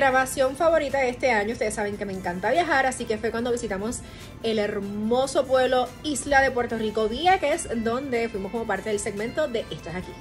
grabación favorita de este año, ustedes saben que me encanta viajar, así que fue cuando visitamos el hermoso pueblo Isla de Puerto Rico, día que es donde fuimos como parte del segmento de Esto es aquí.